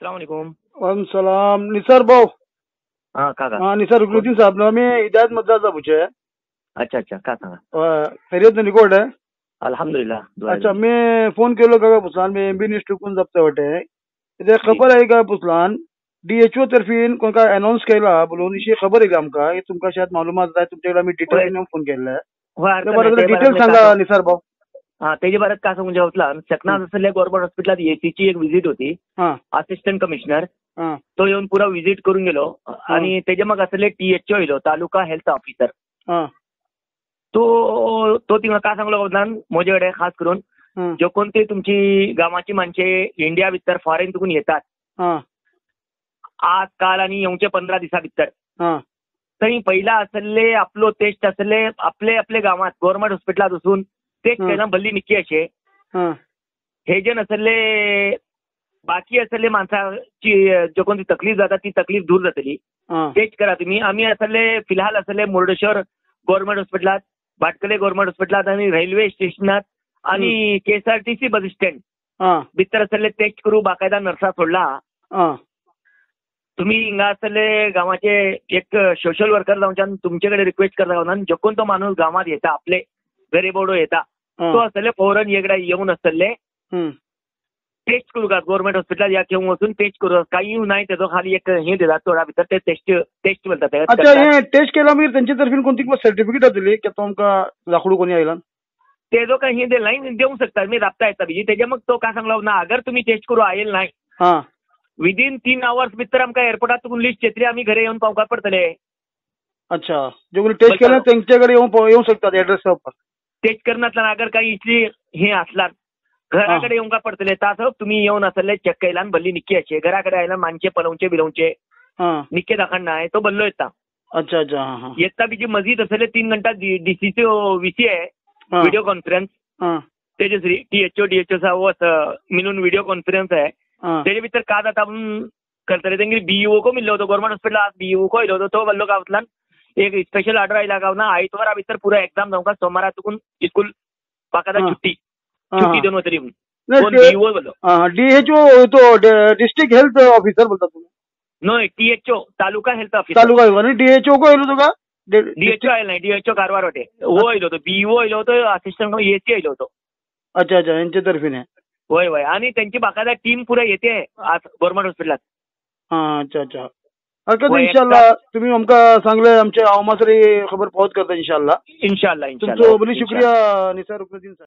सलामकुम वालेकुम सलाम निसार भाऊ हा काका हा निसार रुकनुद्दीन साहब ना मी हिदायत मद्दाचा पूछे अच्छा अच्छा का सांगा खैरियत निकोट है अल्हम्दुलिल्लाह दुआ अच्छा मी फोन केलो का पुसलान मी एमबी न्यूज टुकून जपते वाटे ते खबर आहे का पुसलान डीएचओ तर्फीन कोण काय अनाऊन्स केला बोलून इशी खबर आहे का आमका हे तुमका शायद मालूमात जाय तुमच्याकडे आम्ही होय. डिटेल फोन केलाय होय, अडचण ते डिटेल बरं सांगा का- निसार भाऊ हा त्याच्या बरं का सांगून जेवतला चकना असलेल्या गव्हर्नमेंट हॉस्पिटलात एसीची एक व्हिजिट होती. हा. असिस्टंट कमिशनर तो येऊन पुरा व्हिजिट करून गेलो. आणि त्याच्या मग असले टीएचओ येलो तालुका हेल्थ ऑफिसर हा. तो तो तिंगा का सांगलो वदनान? म्हजे कडेन खास करून. जो कोणते तुमची गावाची माणसे इंडिया भितर फॉरेन तुकून येतात. आज काल आणि येवचे पंधरा दिसा भितर थंय पहिला आसले आपलो टेस्ट आसले आपले आपले गावात गव्हर्नमेंट हॉस्पिटलात वचून केला भल्ली निक्की अशे. हा. जे नसले बाकी असले माणसाची जो कोणती तकलीफ जाता ती तकलीफ दूर जातली. टेस्ट करा तुम्ही. आम्ही असले फिलहाल असले मुर्डेश्वर गव्हर्नमेंट हॉस्पिटलात भाटकले गव्हर्नमेंट हॉस्पिटलात आणि रेल्वे स्टेशनात आणि केएसआरटीसी बस स्टँड भितर असले टेस्ट करू बाकायदा नर्सा सोडला. तुम्ही हिंगा असले गावाचे एक सोशल वर्कर जाऊन तुमच्याकडे रिक्वेस्ट करता होता जकून तो माणूस गावात येता आपले गरीबोडो येता तो असले फौरन येकडे येऊन असले. टेस्ट करू का? गव्हर्नमेंट हॉस्पिटल या घेऊन वचून टेस्ट करू काही नाही त्याचं खाली एक हे देतात थोडा भितर ते टेस्ट टेस्ट म्हणतात हे टेस्ट केला मागीर तेंचे तर्फीन कोणती सर्टिफिकेट जातली की तुमका लाकूड कोणी आयला ते जो काही हे दिलं नाही देऊ शकतात. मी राबता येता बीजी त्याच्या मग तो काय सांगला ना अगर तुम्ही टेस्ट करू आयल नाही. विदिन तीन आवर्स भितर आमकां एअरपोर्टात लिस्ट येतली आम्ही घरी येऊन पावकार पडतले. अच्छा. जे टेस्ट. केलं त्यांच्याकडे येऊन येऊ शकतात ऍड्रेस टेस्ट करण्यातला अगर काही इथली हे असला घराकडे येऊन का पडतले? तास तुम्ही येऊन असले चेक केला भल्ली निक्की असे घराकडे आयला मानचे पलवचे बिलवचे हा. निक्के दाखण नाही तो बल्लो येता. अच्छा अच्छा हा हा. येता बीजी मजीद असले तीन घंटा डीसीचो विषय आहे हा. व्हिडिओ कॉन्फरन्स हा. तेजश्री टीएचओ डीएचओ मिळून व्हिडिओ कॉन्फरन्स आहे. हा. त्याच्या भितर का जाता म्हणून करतले तेंगे बीईओ को मिळलो होतो. गव्हर्नमेंट हॉस्पिटल आज बीईओ को होतो. तो बल्लो गावातल्यान एक स्पेशल ऑर्डर आयला गाव ना. आयतवारा भितर पुरा एक्झाम जाऊन का सोमारा तुकून स्कूल पाकाता हा. छुट्टी. हा, छुट्टी. देऊन वतली म्हणून. नाही, कोण ते- बीईओ बोललो. हा डीएचओ तो डिस्ट्रिक्ट हेल्थ ऑफिसर बोलतात तुम्ही. No THO taluka health officer taluka DHO को येलो तुका? डीएचओ आयल नाही डीएचओ कारवार वाटे हो आयलो होतो बीईओ आयलो होतो असिस्टंट एसी आयलो होतो. अच्छा अच्छा यांच्या तर्फीने. होय होय. आणि त्यांची बाकायदा टीम पुरा येते आज गव्हर्नमेंट हॉस्पिटलात अच्छा अच्छा. हरकत वय इन्शाल्लाह तुम्ही आमका सांगले आमच्या अवमासरी खबर पावत करता इन्शाल्लाह. इन्शाल्लाह तुमचो बरी शुक्रिया निसार रुकनुद्दीन साहेब.